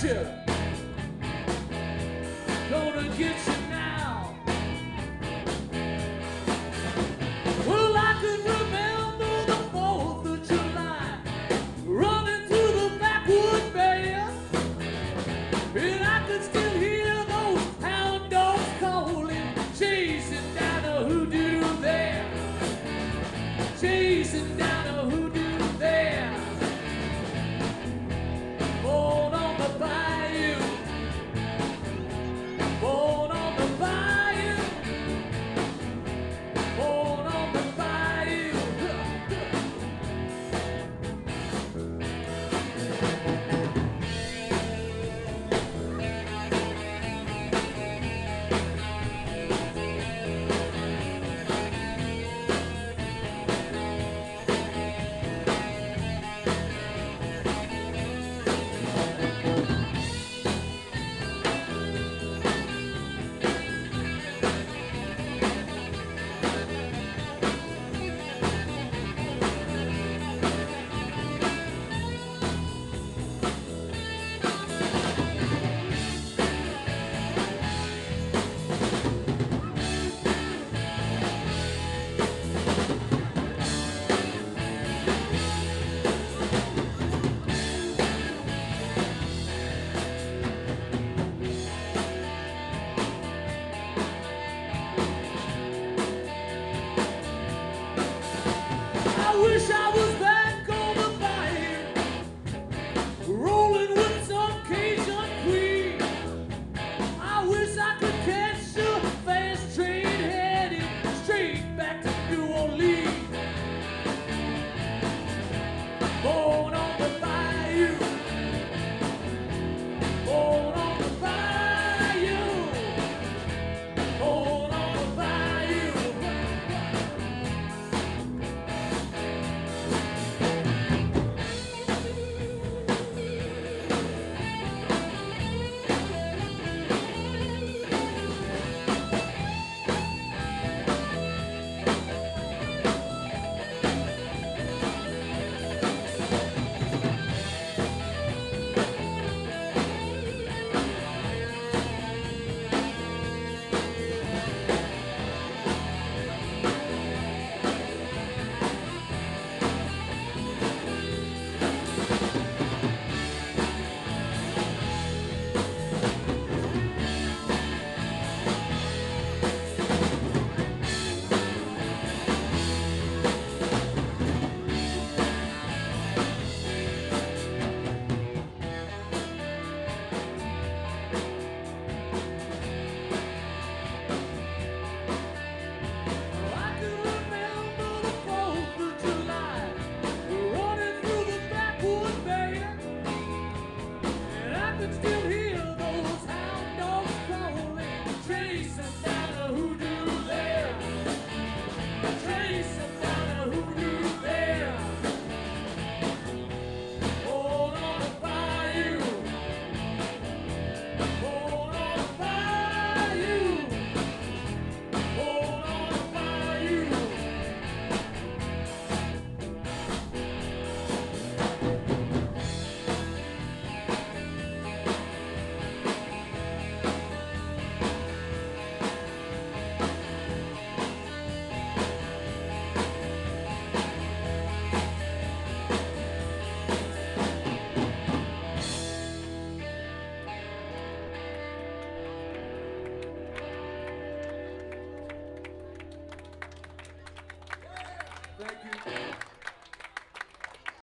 get you. Gonna get you.